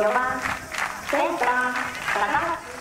4番センター高橋。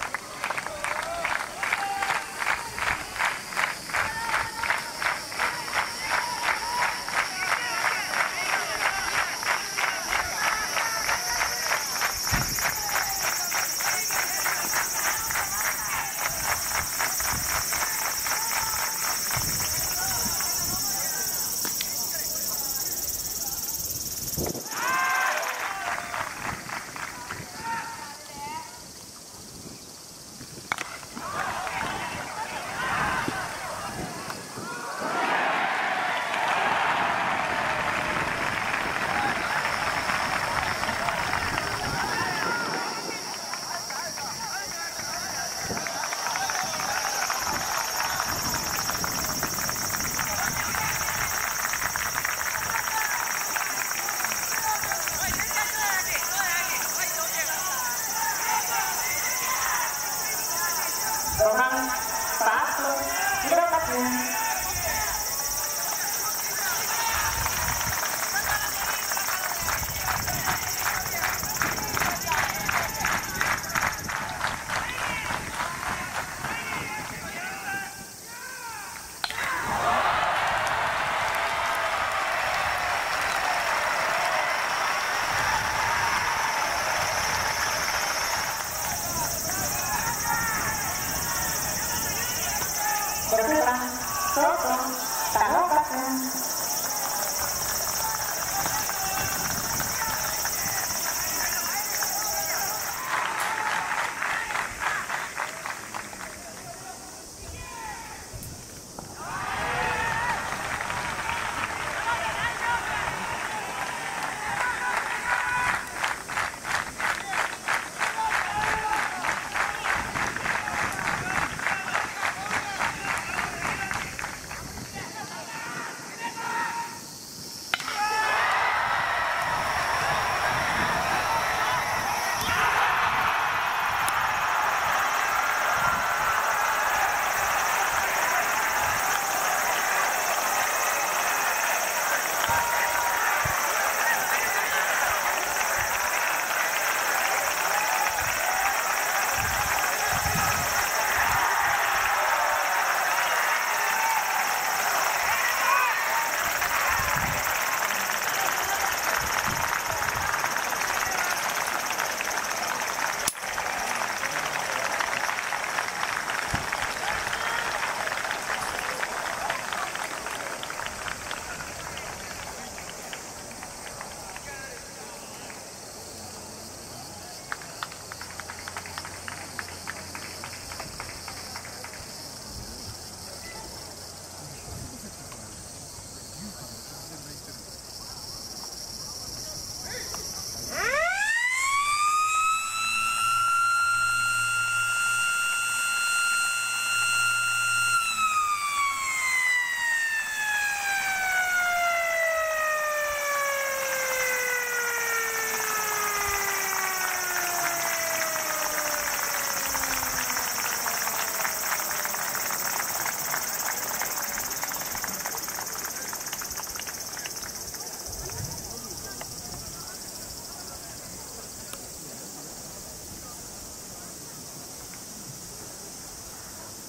5番ファ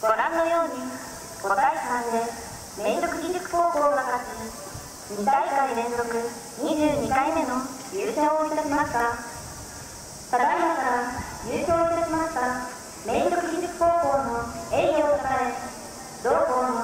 ご覧のように5対3で連続義塾高校が勝ち2大会連続22回目の優勝をいたしました。ただいまから優勝いたしました連続義塾高校の栄誉をたたえ同校の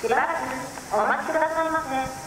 しばらくお待ちくださいませ。